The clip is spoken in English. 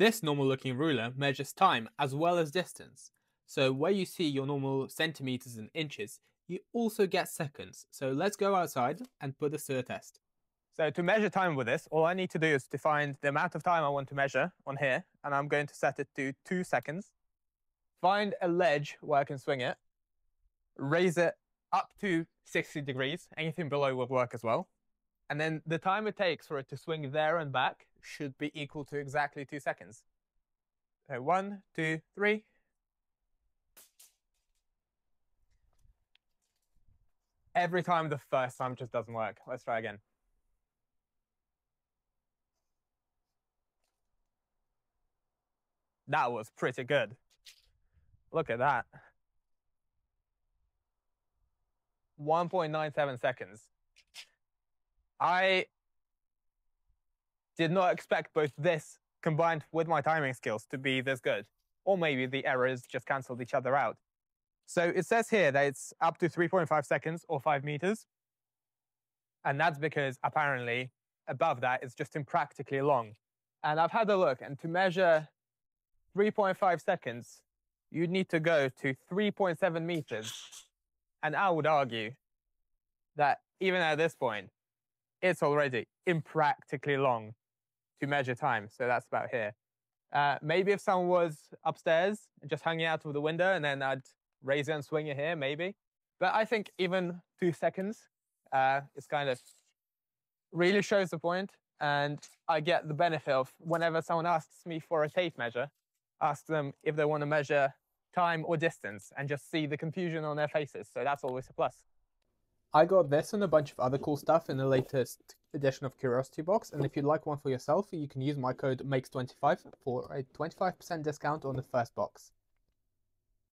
This normal looking ruler measures time as well as distance. So where you see your normal centimeters and inches, you also get seconds. So let's go outside and put this to the test. So to measure time with this, all I need to do is to find the amount of time I want to measure on here, and I'm going to set it to two seconds. Find a ledge where I can swing it, raise it up to 60 degrees, anything below will work as well. And then the time it takes for it to swing there and back should be equal to exactly two seconds. So one, two, three. Every time the first time just doesn't work. Let's try again. That was pretty good. Look at that. 1.97 seconds. I did not expect both this combined with my timing skills to be this good. Or maybe the errors just cancelled each other out. So it says here that it's up to 3.5 seconds or 5 meters. And that's because apparently above that it's just impractically long. And I've had a look, and to measure 3.5 seconds, you'd need to go to 3.7 meters. And I would argue that even at this point, it's already impractically long to measure time. So that's about here. Uh, maybe if someone was upstairs and just hanging out of the window and then I'd raise it and swing it here, maybe. But I think even two seconds uh, kind of really shows the point and I get the benefit of whenever someone asks me for a tape measure, ask them if they want to measure time or distance and just see the confusion on their faces. So that's always a plus. I got this and a bunch of other cool stuff in the latest edition of Curiosity Box, and if you'd like one for yourself, you can use my code MAKES25 for a 25% discount on the first box.